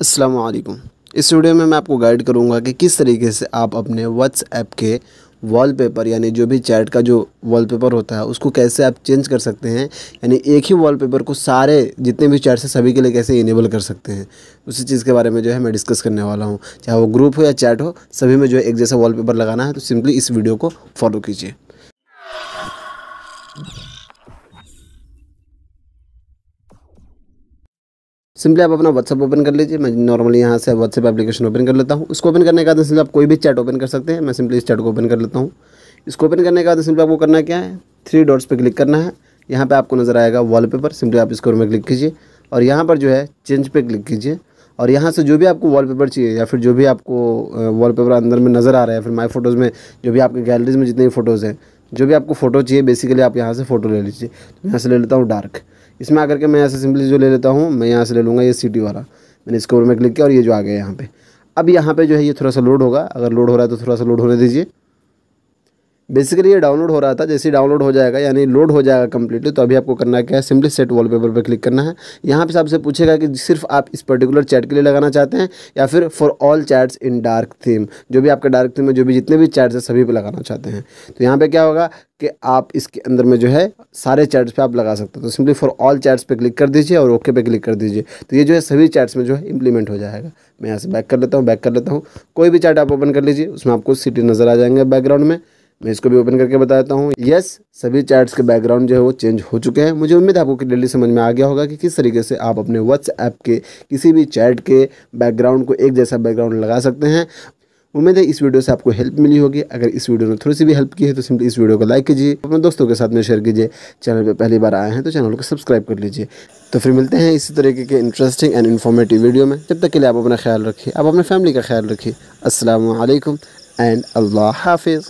अस्सलाम वालेकुम इस वीडियो में मैं आपको गाइड करूँगा कि किस तरीके से आप अपने व्हाट्सएप के वॉलपेपर यानी जो भी चैट का जो वॉलपेपर होता है, उसको कैसे आप चेंज कर सकते हैं? यानी एक ही वॉलपेपर को सारे, जितने भी चैट्स हैं, सभी के लिए कैसे इनेबल कर सकते हैं? उसी चीज़ के बारे में जो है मैं डिस्कस करने वाला हूँ। चाहे वो ग्रुप हो या चैट हो, सभी में जो है एक जैसा वॉलपेपर लगाना है तो सिंपली इस वीडियो को फॉलो कीजिए। सिंपली आप अपना व्हाट्सअप ओपन कर लीजिए। मैं नॉर्मली यहाँ से व्हाट्सअप एप्लीकेशन ओपन कर लेता हूँ। इसको ओपन करने के बाद सिंपली आप कोई भी चैट ओपन कर सकते हैं। मैं सिंपली इस चैट को ओपन कर लेता हूँ। इसको ओपन करने के बाद सिंपली आपको करना क्या है? थ्री डॉट्स पर क्लिक करना है। यहाँ पर आपको नज़र आएगा वॉलपेपर सिंपली आप इसको में क्लिक कीजिए। और यहाँ पर जो है चेंज पे क्लिक कीजिए। और यहाँ से जो भी आपको वॉलपेपर चाहिए या फिर जो भी आपको वॉलपेपर अंदर में नज़र आ रहा है फिर माई फ़ोटोज़ में जो भी आपके गैलरीज में जितने भी फ़ोटोज़ हैं, जो भी आपको फ़ोटो चाहिए बेसिकली आप यहाँ से फ़ोटो ले लीजिए। तो यहाँ से ले लेता हूँ डार्क इसमें आकर के मैं यहाँ से सिंपली जो ले लेता हूँ, मैं यहाँ से ले लूँगा ये सिटी वाला। मैंने इसके ऊपर में क्लिक किया और ये जो आ गया यहाँ पर अब यहाँ पर जो है ये थोड़ा सा लोड होगा। अगर लोड हो रहा है तो थोड़ा सा लोड होने दीजिए। बेसिकली ये डाउनलोड हो रहा था, जैसे ही डाउनलोड हो जाएगा, यानी लोड हो जाएगा कम्प्लीटली तो अभी आपको करना क्या है सिंपली सेट वॉलपेपर पर क्लिक करना है। यहाँ पे आपसे पूछेगा कि सिर्फ़ आप इस पर्टिकुलर चैट के लिए लगाना चाहते हैं, या फिर for all chats in dark theme जो भी आपका डार्क थीम में, जो भी जितने भी चैट्स हैं, सभी पर लगाना चाहते हैं। तो यहाँ पर क्या होगा कि आप इसके अंदर में जो है, सारे चैट्स पे आप लगा सकते हैं। तो सिंपली फॉर ऑल चैट्स पे क्लिक कर दीजिए और ओके पे क्लिक कर दीजिए। तो ये जो है, सभी चैट्स में जो है इंप्लीमेंट हो जाएगा। मैं यहाँ से बैक कर लेता हूँ बैक कर लेता हूँ। कोई भी चैट आप ओपन कर लीजिए, उसमें आपको सिटी नज़र आ जाएँगे बैकग्राउंड में। मैं इसको भी ओपन करके बताता हूँ। यस सभी चैट्स के बैकग्राउंड जो है वो चेंज हो चुके हैं। मुझे उम्मीद है आपको क्लियरली समझ में आ गया होगा कि किस तरीके से आप अपने व्हाट्सएप के किसी भी चैट के बैकग्राउंड को एक जैसा बैकग्राउंड लगा सकते हैं। उम्मीद है इस वीडियो से आपको हेल्प मिली होगी। अगर इस वीडियो ने थोड़ी सी भी हेल्प की है तो सिंपली इस वीडियो को लाइक कीजिए। अपने दोस्तों के साथ में शेयर कीजिए। चैनल पर पहली बार आए हैं तो चैनल को सब्सक्राइब कर लीजिए। तो फिर मिलते हैं इसी तरीके के इंटरेस्टिंग एंड इन्फॉर्मेटिव वीडियो में। जब तक के लिए आप अपना ख्याल रखिए। आप अपने फैमिली का ख्याल रखिए। असलकम एंड अल्लाह हाफिज़